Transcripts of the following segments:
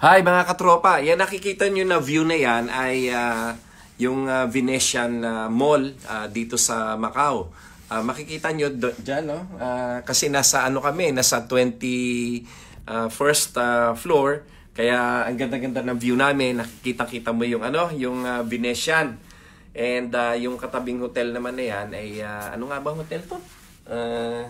Hi mga katropa, yan nakikita nyo na view na yan ay ah, yung ah, Venetian ah, Mall ah, dito sa Macau. Ah, makikita nyo do- dyan, no? Ah, kasi nasa ano kami, nasa 20 ah, first ah, floor. Kaya ang ganda-ganda ng view namin, nakikita-kita mo yung ano, yung ah, Venetian. And ah, yung katabing hotel naman na yan ay ah, ano nga ba hotel to? Ah,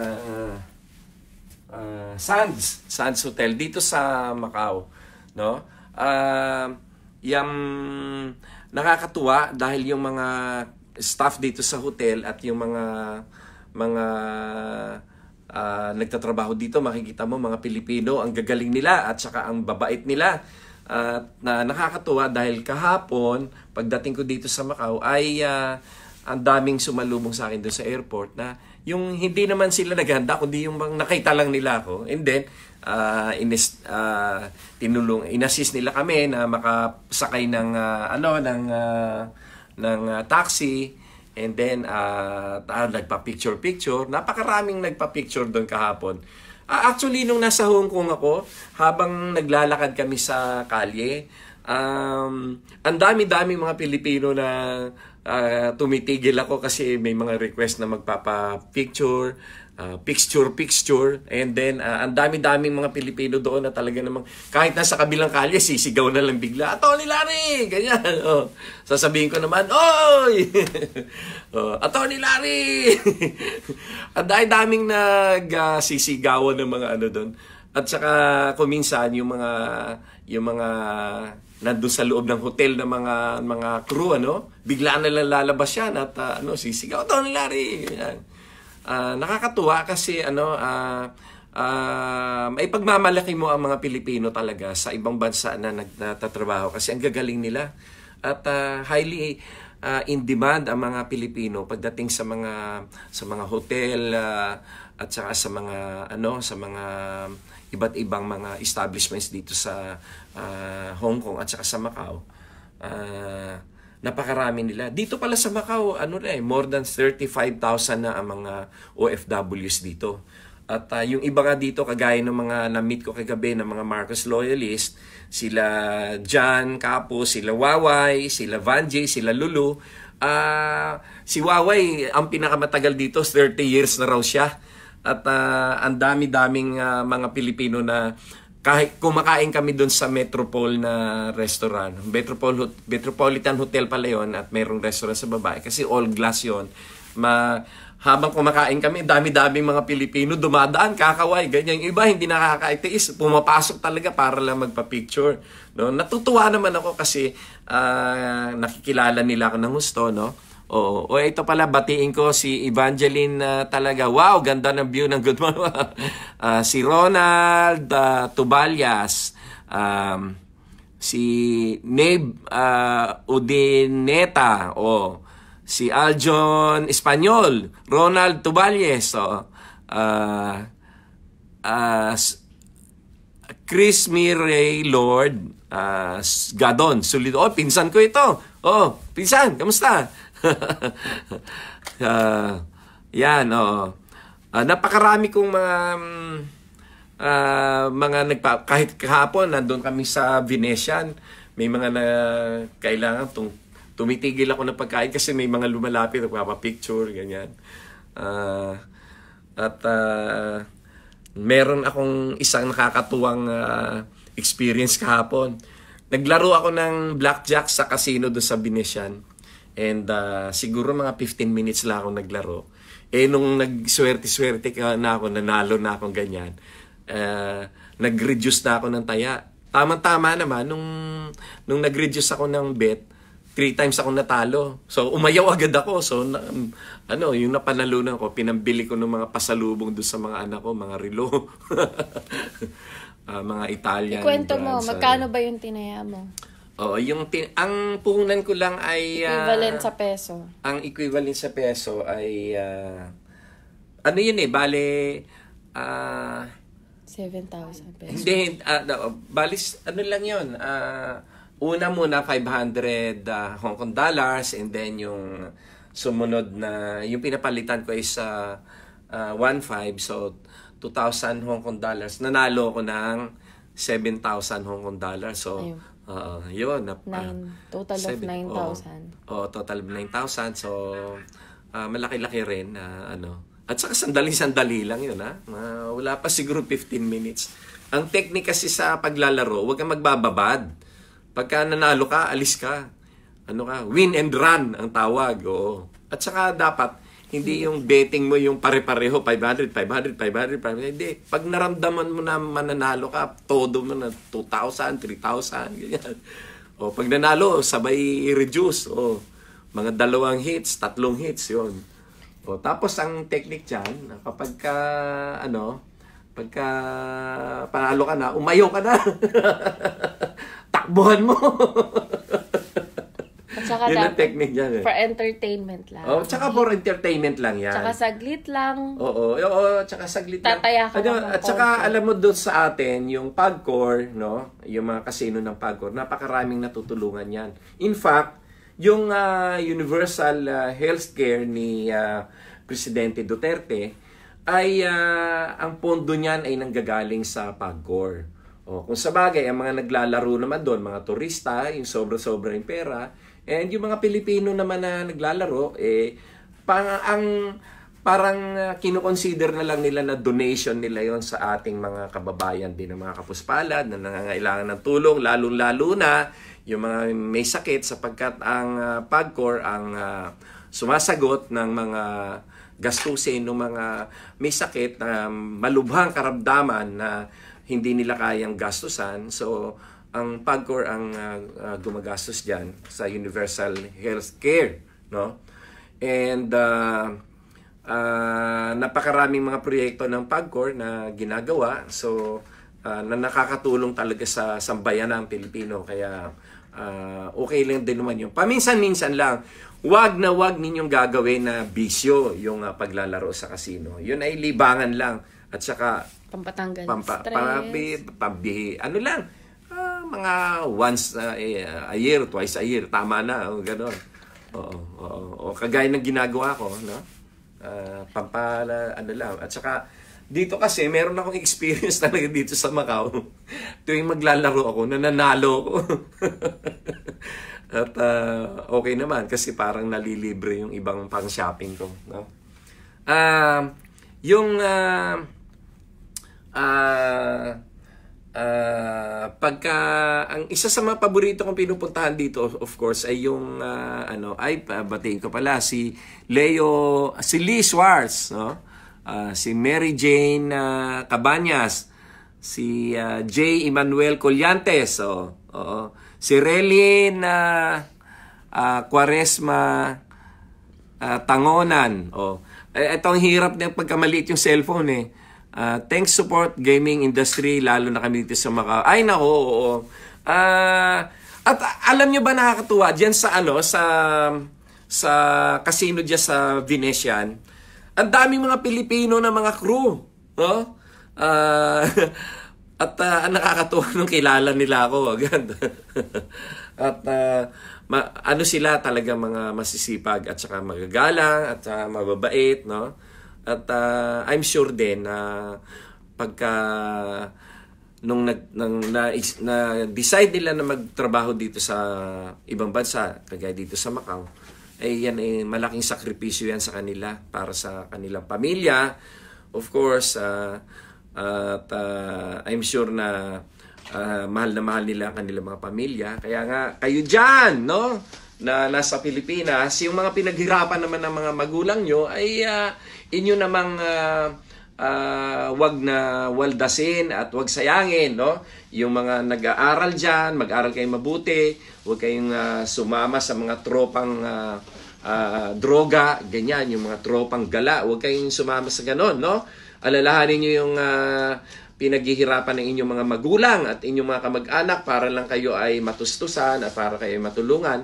ah, uh, Sands, Sands Hotel dito sa Macau, no? Uh, yung nakakatuwa dahil yung mga staff dito sa hotel at yung mga mga uh, nagtatrabaho dito, makikita mo mga Pilipino, ang gagaling nila at saka ang babait nila. At na nakakatuwa dahil kahapon, pagdating ko dito sa Macau, ay uh, ang daming sumalubong sa akin doon sa airport na yung hindi naman sila naghanda kundi yung bang nakita lang nila ako. And then uh, inis uh, tinulong inassist nila kami na makasakay ng uh, ano ng uh, ng uh, taxi. And then uh, uh, nagpa-picture picture napakaraming nagpa-picture doon kahapon. Uh, actually nung nasa Hong Kong ako habang naglalakad kami sa kalye um, ang dami-dami mga Pilipino na uh, tumitigil ako kasi may mga request na magpapa-picture, uh, picture, picture. And then, uh, ang dami-daming mga Pilipino doon na talaga namang, kahit nasa kabilang kalye, sisigaw na lang bigla, Atty. Larry! Ganyan. Oh. Sasabihin ko naman, Oy! oh, Atty. Larry! ang dami-daming nagsisigawan uh, ng mga ano doon. At saka kuminsan yung mga yung mga nandun sa loob ng hotel ng mga mga crew ano bigla na lang lalabas yan at uh, ano sisigaw Tony Larry yan. Uh, nakakatuwa kasi ano uh, uh, may pagmamalaki mo ang mga Pilipino talaga sa ibang bansa na nagtatrabaho kasi ang gagaling nila at uh, highly uh, in demand ang mga Pilipino pagdating sa mga sa mga hotel uh, at saka sa mga ano sa mga iba't ibang mga establishments dito sa uh, Hong Kong at saka sa Macau. Uh, napakarami nila. Dito pala sa Macau, ano na eh, more than 35,000 na ang mga OFWs dito. At uh, yung iba nga dito, kagaya ng mga na-meet ko kagabi ng mga Marcos loyalist, sila John Capo, sila Waway, sila Vanjay, sila Lulu. Uh, si Waway, ang pinakamatagal dito, 30 years na raw siya. At uh, ang dami-daming uh, mga Pilipino na kahit kumakain kami doon sa Metropol na restaurant. Metropol, Metropolitan Hotel pala yun at mayroong restaurant sa babae kasi all glass yon Ma, habang kumakain kami, dami-daming mga Pilipino dumadaan, kakaway, ganyan. Iba hindi nakakaitiis, pumapasok talaga para lang magpa-picture. No? Natutuwa naman ako kasi uh, nakikilala nila ako ng gusto, no? Oo. O ito pala, batiin ko si Evangeline uh, talaga. Wow, ganda ng view ng good morning. uh, si Ronald uh, Tubalias. Um, si Neb uh, Udineta. O si Aljon Espanyol. Ronald Tubalias. O, uh, uh, Chris Mirey Lord. Uh, Gadon. Sulit. Oh, pinsan ko ito. Oh, pinsan, kamusta? Uh, yan, oh. Uh, napakarami kong mga uh, mga nagpa kahit kahapon nandoon kami sa Venetian, may mga na kailangan tung tumitigil ako ng pagkain kasi may mga lumalapit nagpapa-picture ganyan. Uh, at uh, meron akong isang nakakatuwang uh, experience kahapon. Naglaro ako ng blackjack sa casino do sa Venetian. And uh, siguro mga 15 minutes lang ako naglaro. Eh nung nagswerte-swerte na ako, nanalo na ako ganyan, uh, nag-reduce na ako ng taya. Tama-tama naman, nung, nung nag-reduce ako ng bet, three times ako natalo. So, umayaw agad ako. So, na, um, ano, yung napanalunan ko, pinambili ko ng mga pasalubong doon sa mga anak ko, mga relo. uh, mga Italian. Ikwento mo, magkano ba yung tinaya mo? Oo, yung tin- ang puhunan ko lang ay uh, equivalent sa peso. Ang equivalent sa peso ay uh, ano yun eh, bale uh, 7,000 pesos. Hindi, uh, balis ano lang yun. Uh, una muna 500 uh, Hong Kong dollars and then yung sumunod na yung pinapalitan ko is uh, uh, 1.5 so 2,000 Hong Kong dollars. Nanalo ko ng 7,000 Hong Kong dollar. So, Ayun. Oo, yun. Na, Nine. Total of seven- 9,000. Oo, oo, total of 9,000. So, ah, malaki-laki rin na ano. At saka sandali-sandali lang yun, ha? Ah, wala pa siguro 15 minutes. Ang technique kasi sa paglalaro, huwag kang magbababad. Pagka nanalo ka, alis ka. Ano ka? Win and run ang tawag. Oo. At saka dapat, hindi yung betting mo yung pare-pareho, 500, 500, 500, 500. Hindi. Pag naramdaman mo na mananalo ka, todo mo na 2,000, 3,000, ganyan. O pag nanalo, sabay i-reduce. O mga dalawang hits, tatlong hits, yon. O tapos ang technique dyan, kapag ka, ano, pagka panalo ka na, umayo ka na. Takbuhan mo. At saka Yun ang technique dyan eh. for entertainment lang. Oh, tsaka for entertainment lang yan. Tsaka saglit lang. Oo, oo, tsaka saglit lang. Tataya ka Ano, At konti. alam mo doon sa atin, yung Pagcor, no? Yung mga casino ng Pagcor, napakaraming natutulungan yan. In fact, yung ah, universal ah, healthcare ni ah, Presidente Duterte ay ah, ang pondo niyan ay nanggagaling sa Pagcor. O, kung sa bagay, ang mga naglalaro naman doon, mga turista, yung sobra-sobra yung pera, and yung mga Pilipino naman na naglalaro, eh, pang, ang parang uh, kinukonsider na lang nila na donation nila yon sa ating mga kababayan din ng mga kapuspalad na nangangailangan ng tulong, lalong-lalo na yung mga may sakit sapagkat ang uh, PAGCOR ang uh, sumasagot ng mga gastusin ng mga may sakit na malubhang karamdaman na hindi nila kayang gastusan. So, ang PAGCOR ang uh, uh, gumagastos diyan sa Universal Health Care, no? And uh, uh, napakaraming mga proyekto ng PAGCOR na ginagawa. So, uh, na nakakatulong talaga sa sambayan ng Pilipino. Kaya, uh, okay lang din naman yung paminsan-minsan lang. Wag na wag ninyong gagawin na bisyo yung uh, paglalaro sa casino. Yun ay libangan lang. At saka, Pampatanggal ng pampa, stress. pambi, pambi, ano lang, ah, mga once eh, a year, twice a year, tama na, o gano'n. Oo, oo, o kagaya ng ginagawa ko, no? Ah, pampala, ano lang. At saka, dito kasi, meron akong experience talaga dito sa Macau. Tuwing maglalaro ako, nananalo ako. At ah, okay naman kasi parang nalilibre yung ibang pang-shopping ko. No? Ah, yung ah, ah ah, pagka ang isa sa mga paborito kong pinupuntahan dito of course ay yung ah, ano ay batiin ko pala si Leo si Lee Schwartz no Ah, si Mary Jane ah, Cabañas si ah, J. Emmanuel Collantes oh, oo. si Relin ah, ah, Quaresma ah, Tangonan. Oh. Eh, ito ang hirap ng pagkamaliit yung cellphone eh. Ah, thanks support gaming industry lalo na kami dito sa Macau. Ay nako, oo. Ah, at alam nyo ba nakakatuwa diyan sa ano sa sa casino diyan sa Venetian. Ang daming mga Pilipino na mga crew, no? Ah, at ah, ang nakakatuwa nung kilala nila ako agad. at ah, ma- ano sila talaga mga masisipag at saka magagalang at ah, mababait, no? At ah, I'm sure din na pagka nung nag nang na, na decide nila na magtrabaho dito sa ibang bansa, kagaya dito sa Macau, ay yan ay malaking sakripisyo yan sa kanila para sa kanilang pamilya. Of course, ah, at ah, I'm sure na ah, mahal na mahal nila ang kanilang mga pamilya. Kaya nga, kayo dyan, no? Na nasa Pilipinas, yung mga pinaghirapan naman ng mga magulang nyo ay ah, inyo namang ah, ah, wag na waldasin at wag sayangin, no? Yung mga nag-aaral dyan, mag-aral kayo mabuti, huwag kayong ah, sumama sa mga tropang ah, ah, droga, ganyan, yung mga tropang gala, huwag kayong sumama sa ganon, no? Alalahanin nyo yung ah, pinaghihirapan ng inyong mga magulang at inyong mga kamag-anak para lang kayo ay matustusan at para kayo ay matulungan.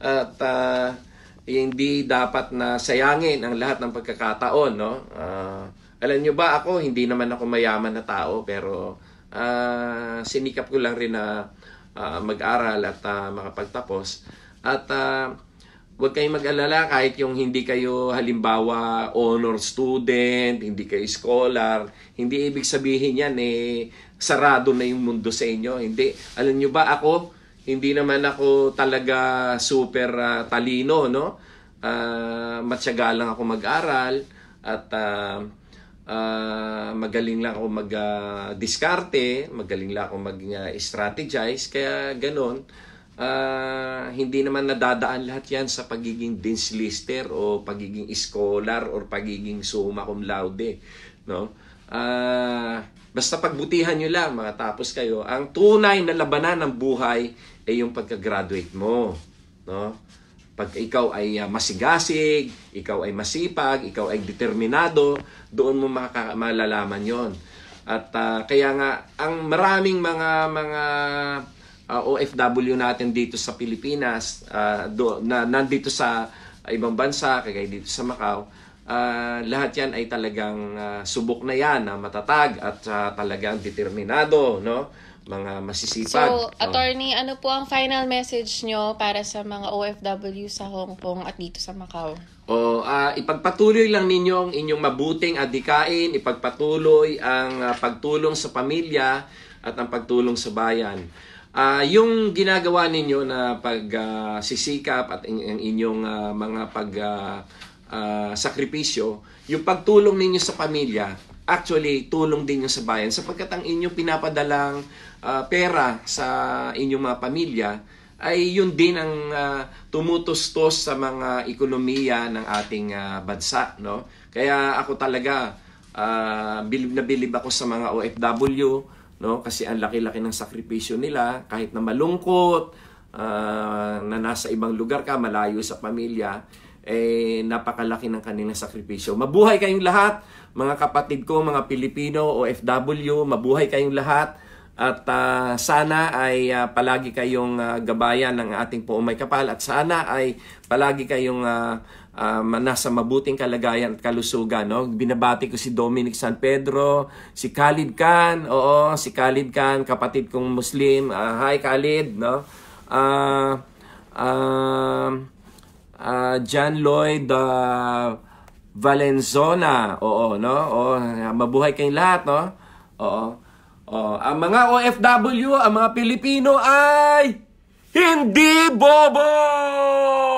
At ah, hindi dapat na sayangin ang lahat ng pagkakataon, no? Ah, alam nyo ba ako, hindi naman ako mayaman na tao, pero ah, sinikap ko lang rin na ah, mag-aral at ah, makapagtapos. At ah, huwag kayong mag-alala kahit yung hindi kayo halimbawa honor student, hindi kayo scholar, hindi ibig sabihin yan eh sarado na yung mundo sa inyo. Hindi. Alam nyo ba ako, hindi naman ako talaga super uh, talino, no? Uh, matyaga lang ako mag-aral at uh, uh, magaling lang ako mag-diskarte, uh, magaling lang ako mag-strategize, kaya ganon. Uh, hindi naman nadadaan lahat yan sa pagiging dean's lister o pagiging scholar or pagiging summa cum laude. No? Uh, basta pagbutihan nyo lang, mga tapos kayo. Ang tunay na labanan ng buhay ay yung pagka-graduate mo. No? Pag ikaw ay uh, masigasig, ikaw ay masipag, ikaw ay determinado, doon mo makaka- malalaman yon. At uh, kaya nga, ang maraming mga mga uh, OFW natin dito sa Pilipinas, uh, do, na nandito sa ibang bansa, kagaya dito sa Macau, uh, lahat yan ay talagang uh, subok na yan, na matatag at uh, talagang determinado, no? mga masisipag. So, attorney, ano po ang final message nyo para sa mga OFW sa Hong Kong at dito sa Macau? O, uh, ipagpatuloy lang ninyo ang inyong mabuting adikain, ipagpatuloy ang uh, pagtulong sa pamilya at ang pagtulong sa bayan. Uh, yung ginagawa ninyo na pagsisikap uh, at ang inyong uh, mga pag uh, uh, sakripisyo, yung pagtulong ninyo sa pamilya, actually tulong din yung sa bayan. Sapagkat ang inyong pinapadalang uh, pera sa inyong mga pamilya ay yun din ang uh, tumutustos sa mga ekonomiya ng ating uh, bansa no? Kaya ako talaga uh, bilib na bilib ako sa mga OFW no? Kasi ang laki-laki ng sakripisyo nila kahit na malungkot uh, na nasa ibang lugar ka malayo sa pamilya eh napakalaki ng kanilang sakripisyo mabuhay kayong lahat mga kapatid ko, mga Pilipino, OFW, mabuhay kayong lahat. At uh, sana ay uh, palagi kayong uh, gabayan ng ating puumay kapal at sana ay palagi kayong uh, uh, nasa mabuting kalagayan at kalusugan. No? Binabati ko si Dominic San Pedro, si Khalid Khan, oo, si Khalid Khan, kapatid kong Muslim. Uh, hi Khalid, no? Uh, uh, uh, John Lloyd, uh, Valenzona. Oo, no? O, mabuhay kayong lahat, no? Oo. Oo. Ang mga OFW, ang mga Pilipino ay hindi bobo!